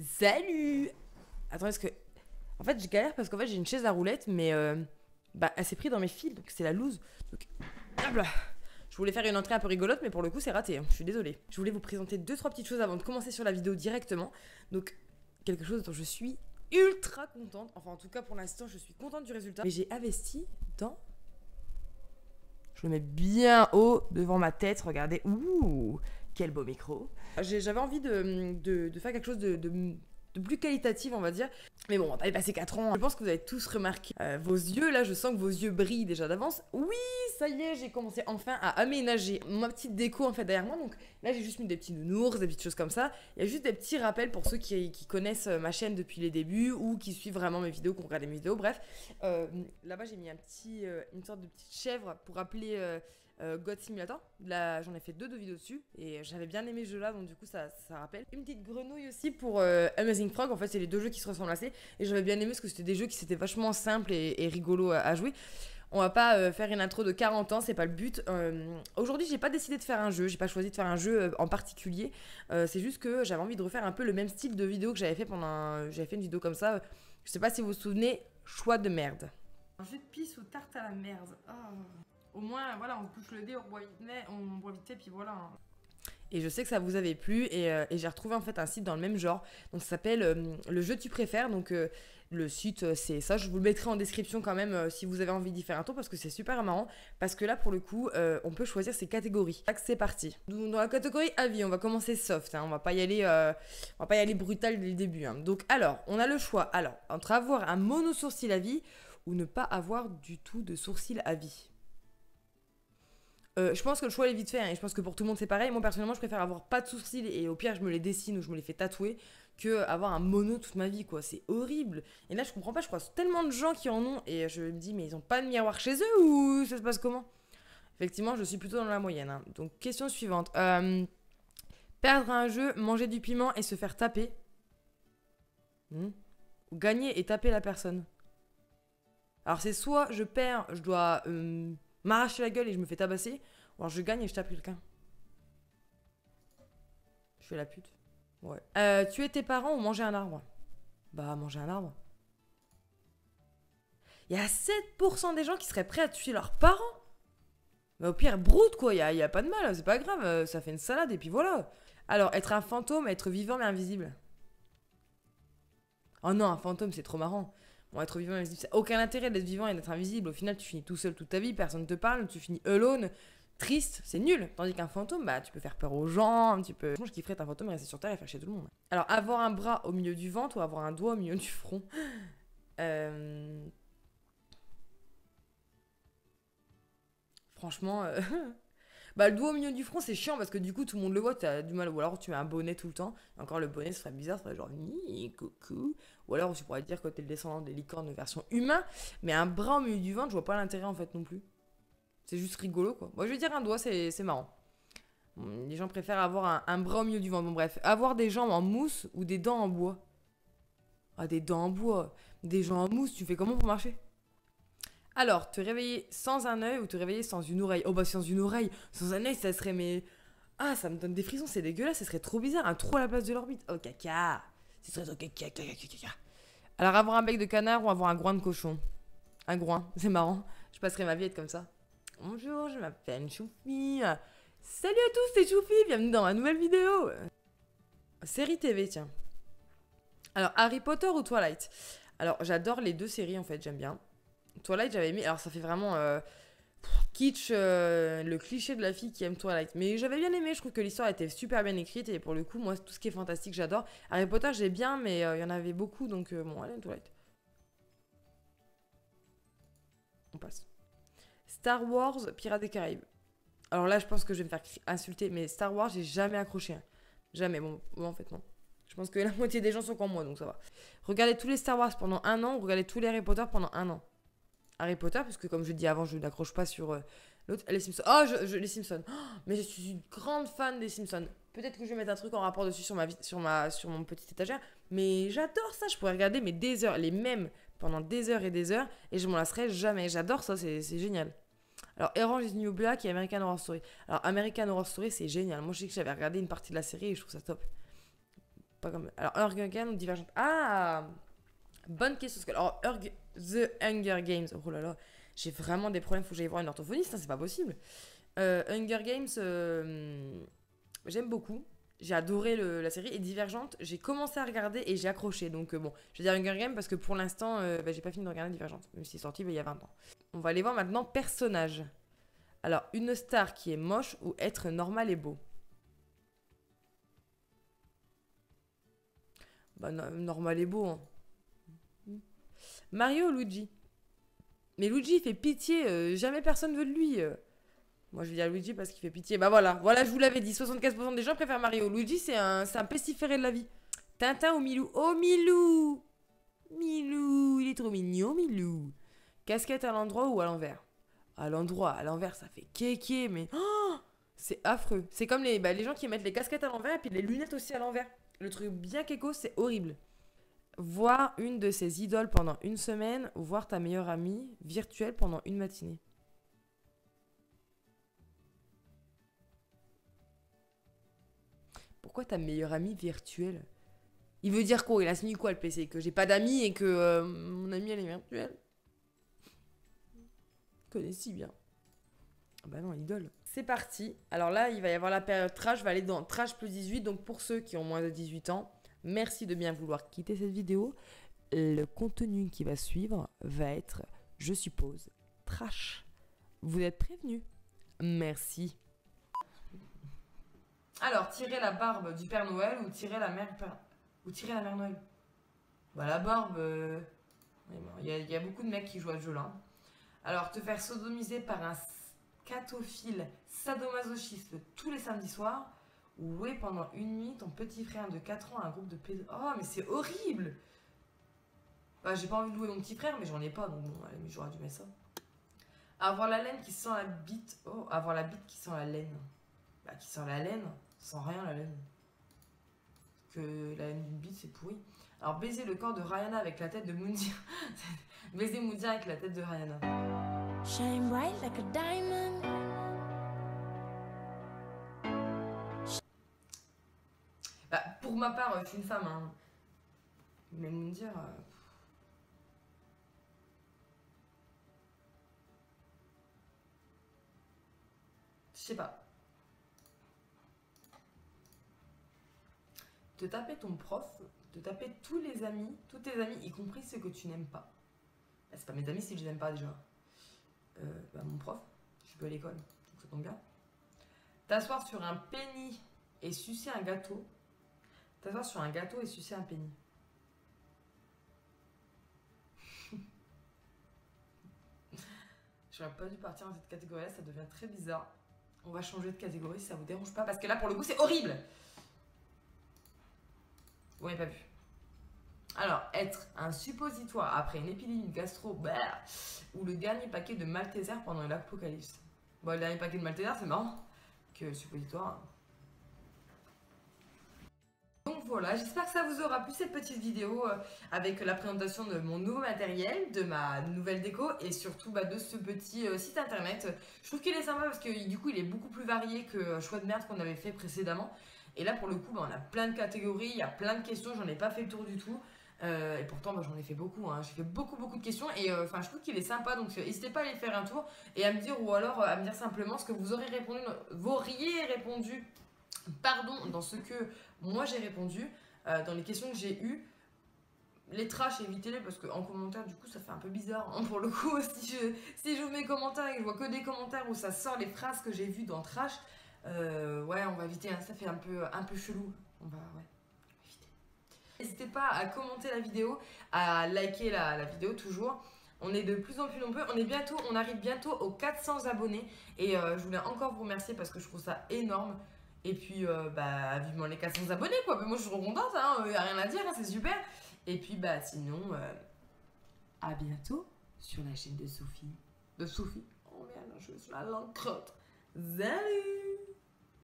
Salut Attends, est-ce que. En fait, je galère parce qu'en fait, j'ai une chaise à roulettes, mais euh, bah, elle s'est prise dans mes fils, donc c'est la loose. Donc, hop. Je voulais faire une entrée un peu rigolote, mais pour le coup, c'est raté. hein. Je suis désolée. Je voulais vous présenter deux, trois petites choses avant de commencer sur la vidéo directement. Donc, quelque chose dont je suis ultra contente. Enfin, en tout cas, pour l'instant, je suis contente du résultat. Mais j'ai investi dans. Je le mets bien haut devant ma tête. Regardez. Ouh Quel beau micro. J'ai- J'avais envie de, faire quelque chose de, plus qualitatif, on va dire. Mais bon, on va pas y passer 4 ans. Je pense que vous avez tous remarqué euh, vos yeux. Là, je sens que vos yeux brillent déjà d'avance. Oui, ça y est, j'ai commencé enfin à aménager ma petite déco en fait derrière moi. Donc là, j'ai juste mis des petits nounours, des petites choses comme ça. Il y a juste des petits rappels pour ceux qui, connaissent euh, ma chaîne depuis les débuts ou qui suivent vraiment mes vidéos, qui regardé mes vidéos. Bref, Euh, là-bas, j'ai mis une sorte de petite chèvre pour rappeler euh, God Simulator. Là, j'en ai fait deux de vidéos dessus et j'avais bien aimé ce jeu-là, donc du coup, ça, rappelle. Une petite grenouille aussi pour euh, Amazing Frog. En fait, c'est les deux jeux qui se ressemblent assez et j'avais bien aimé parce que c'était des jeux qui étaient vachement simples et, et rigolos à, jouer. On va pas euh, faire une intro de 40 ans, c'est pas le but. Aujourd'hui, j'ai pas décidé de faire un jeu, j'ai pas choisi de faire un jeu en particulier. C'est juste que j'avais envie de refaire un peu le même style de vidéo que j'avais fait pendant. J'avais fait une vidéo comme ça. Je sais pas si vous vous souvenez, choix de merde. Un jeu de pisse ou tarte à la merde. Ah. Au moins, voilà, on couche le dé, on boit vite, on puis voilà. Et je sais que ça vous avait plu et, euh, et j'ai retrouvé en fait un site dans le même genre. Donc ça s'appelle euh, le jeu tu préfères. Donc euh, le site c'est ça. Je vous le mettrai en description quand même si vous avez envie d'y faire un tour parce que c'est super marrant. Parce que là pour le coup on peut choisir ses catégories. C'est parti. Dans la catégorie avis on va commencer soft. hein. On va pas y aller, on va pas y aller brutal dès le début. hein. Donc alors on a le choix. Alors entre avoir un mono sourcil à vie ou ne pas avoir du tout de sourcil à vie. Euh, je pense que le choix est vite fait hein, et je pense que pour tout le monde c'est pareil. Moi personnellement je préfère avoir pas de sourcils et au pire je me les dessine ou je me les fais tatouer que avoir un mono toute ma vie quoi. C'est horrible. Et là je comprends pas, je croise tellement de gens qui en ont et je me dis mais ils ont pas de miroir chez eux ou ça se passe comment? Effectivement je suis plutôt dans la moyenne. hein. Donc question suivante. Euh, perdre un jeu, manger du piment et se faire taper. Hmm. Gagner et taper la personne. Alors c'est soit je perds, je dois euh, m'arracher la gueule et je me fais tabasser, ou alors je gagne et je tape quelqu'un. Je fais la pute. Ouais. Euh, tuer tes parents ou manger un arbre? Bah manger un arbre. Il y a 7% des gens qui seraient prêts à tuer leurs parents? Mais au pire, broute quoi, il y a, pas de mal, c'est pas grave, euh, ça fait une salade et puis voilà. Alors, être un fantôme, être vivant mais invisible? Oh non, un fantôme c'est trop marrant. Bon, être vivant et invisible, ça aucun intérêt d'être vivant et d'être invisible. Au final, tu finis tout seul toute ta vie, personne te parle, tu finis alone, triste, c'est nul. Tandis qu'un fantôme, bah, tu peux faire peur aux gens, tu peux. Je kifferais être un fantôme et rester sur terre et faire chier tout le monde. Alors, avoir un bras au milieu du ventre ou avoir un doigt au milieu du front Euh, Franchement. euh, Bah, le doigt au milieu du front, c'est chiant parce que du coup, tout le monde le voit, t'as du mal. Ou alors, tu mets un bonnet tout le temps. Encore, le bonnet, serait bizarre, ce serait genre, coucou. Ou alors, tu pourrais dire que t'es le descendant des licornes version humain. Mais un bras au milieu du ventre, je vois pas l'intérêt en fait non plus. C'est juste rigolo quoi. Moi, je vais dire un doigt, c'est marrant. Hum, Les gens préfèrent avoir un, un bras au milieu du ventre. Bon, bref, avoir des jambes en mousse ou des dents en bois. Ah, des dents en bois. Des gens en mousse, tu fais comment pour marcher? Alors, te réveiller sans un œil ou te réveiller sans une oreille? Oh bah sans une oreille, sans un œil ça serait mais... Ah ça me donne des frissons, c'est dégueulasse, ça serait trop bizarre, un trou à la place de l'orbite. Oh caca Ce serait caca, caca, caca, caca. Alors avoir un bec de canard ou avoir un groin de cochon? Un groin, c'est marrant, je passerai ma vie à être comme ça. Bonjour, je m'appelle Choufi. Salut à tous, c'est Choufi, bienvenue dans ma nouvelle vidéo. Série TV, tiens. Alors Harry Potter ou Twilight? Alors j'adore les deux séries en fait, j'aime bien. Twilight, j'avais aimé. Alors, ça fait vraiment euh, kitsch, euh, le cliché de la fille qui aime Twilight. Mais j'avais bien aimé. Je trouve que l'histoire était super bien écrite. Et pour le coup, moi, tout ce qui est fantastique, j'adore. Harry Potter, j'ai bien, mais euh, il y en avait beaucoup. Donc, bon, allez, Twilight. On passe. Star Wars, Pirates des Caraïbes. Alors là, je pense que je vais me faire insulter. Mais Star Wars, j'ai jamais accroché. hein. Jamais. Bon, bon, en fait, non. Je pense que la moitié des gens sont comme moi, donc ça va. Regardez tous les Star Wars pendant un an, regardez tous les Harry Potter pendant un an. Harry Potter, parce que comme je dis avant, je n'accroche pas sur euh, l'autre. Les Simpsons. Oh, je, les Simpsons. Oh, mais je suis une grande fan des Simpsons. Peut-être que je vais mettre un truc en rapport dessus sur ma, sur ma, sur mon petit étagère. Mais j'adore ça. Je pourrais regarder mais des heures, les mêmes pendant des heures et des heures, et je m'en lasserai jamais. J'adore ça. C'est génial. Alors, Orange is New Black et American Horror Story. Alors, American Horror Story, c'est génial. Moi, je sais que j'avais regardé une partie de la série et je trouve ça top. pas comme. Alors, Games ou Divergente Ah Bonne question. Alors, The Hunger Games. Oh là là, j'ai vraiment des problèmes. Faut que j'aille voir une orthophoniste, c'est pas possible. Euh, Hunger Games, euh, j'aime beaucoup. J'ai adoré la série. Et Divergente, j'ai commencé à regarder et j'ai accroché. Donc, euh, bon, je vais dire Hunger Games parce que pour l'instant, bah, j'ai pas fini de regarder Divergente. Même si c'est sorti bah, il y a 20 ans. On va aller voir maintenant personnage. Alors, une star qui est moche ou être normal et beau? Bah, normal et beau. Hein. Mario ou Luigi Mais Luigi, il fait pitié. Euh, jamais personne veut de lui. Euh. Moi, je vais dire Luigi parce qu'il fait pitié. Bah voilà, voilà, je vous l'avais dit. 75% des gens préfèrent Mario. Luigi, c'est un, un pestiféré de la vie. Tintin ou Milou Oh, Milou Milou, il est trop mignon, Milou. Casquette à l'endroit ou à l'envers? À l'endroit, à l'envers, ça fait kéké, mais... Oh c'est affreux. C'est comme les, bah, les gens qui mettent les casquettes à l'envers et puis les lunettes aussi à l'envers. Le truc bien kéko, c'est horrible. Voir une de ses idoles pendant une semaine ou voir ta meilleure amie virtuelle pendant une matinée. Pourquoi ta meilleure amie virtuelle? Il veut dire quoi? Il a signé quoi le PC Que j'ai pas d'amis et que euh, mon amie elle est virtuelle? Je connais si bien. Ah bah non, idole. C'est parti. Alors là, il va y avoir la période trash. Je vais aller dans trash plus 18. Donc pour ceux qui ont moins de 18 ans, merci de bien vouloir quitter cette vidéo. Le contenu qui va suivre va être, je suppose, trash. Vous êtes prévenus. Merci. Alors, tirer la barbe du Père Noël ou tirer la mère ou tirer la mère Noël? Bah la barbe, euh, il y, a beaucoup de mecs qui jouent à ce jeu-là. Alors, te faire sodomiser par un catophile sadomasochiste tous les samedis soirs louer pendant une nuit ton petit frère de 4 ans à un groupe de pédos. Oh, mais c'est horrible bah, J'ai pas envie de louer mon petit frère, mais j'en ai pas, donc bon, allez, mais j'aurais dû mettre ça. Avoir la laine qui sent la bite. Oh, avoir la bite qui sent la laine. Bah, qui sent la laine, sans rien la laine. Que la laine d'une bite, c'est pourri. Alors, baiser le corps de Rihanna avec la tête de Moundir. baiser Moundir avec la tête de Rihanna. Shine bright like a diamond. Pour ma part, je suis une femme. Hein. Mais me dire. Euh, je sais pas. Te taper ton prof, te taper tous les amis, tous tes amis, y compris ceux que tu n'aimes pas. Bah, c'est pas mes amis si je les aime pas déjà. Euh, bah, mon prof, je suis à l'école, donc ça tombe bien. T'asseoir sur un penny et sucer un gâteau. T'asseoir sur un gâteau et sucer un penny. J'aurais pas dû partir dans cette catégorie-là, ça devient très bizarre. On va changer de catégorie si ça vous dérange pas, parce que là, pour le coup, c'est horrible. Vous m'avez pas vu. Alors, être un suppositoire après une épidémie gastro, bah, ou le dernier paquet de Malteser pendant l'apocalypse. Bon, le dernier paquet de Malteser, c'est marrant que suppositoire. Donc voilà, j'espère que ça vous aura plu cette petite vidéo euh, avec la présentation de mon nouveau matériel, de ma nouvelle déco et surtout bah, de ce petit euh, site internet. Je trouve qu'il est sympa parce que du coup il est beaucoup plus varié que euh, Choix de merde qu'on avait fait précédemment. Et là pour le coup bah, on a plein de catégories, il y a plein de questions, j'en ai pas fait le tour du tout. Et pourtant, j'en ai fait beaucoup. Hein. J'ai fait beaucoup, beaucoup de questions. Et enfin, je trouve qu'il est sympa. Donc, n'hésitez pas à aller faire un tour et à me dire, ou alors à me dire simplement ce que vous aurez répondu, vous auriez répondu, pardon, dans ce que moi j'ai répondu, dans les questions que j'ai eues. Les trash, évitez-les parce qu'en commentaire, du coup, ça fait un peu bizarre. Hein, pour le coup, si je, si j'ouvre mes commentaires et que je vois que des commentaires où ça sort les phrases que j'ai vues dans trash, ouais, on va éviter. Hein. ça fait un peu, un peu chelou. On va, ouais. N'hésitez pas à commenter la vidéo, à liker la, vidéo toujours. On est de plus en plus nombreux. On est bientôt, on arrive bientôt aux 400 abonnés. Et euh, je voulais encore vous remercier parce que je trouve ça énorme. Et puis, euh, bah, vivement les 400 abonnés, quoi. Mais moi, je suis trop contente, hein. N'y a rien à dire, hein, c'est super. Et puis, bah, sinon, euh, à bientôt sur la chaîne de Sophie. De Sophie. Oh merde, je suis la langue crotte. Salut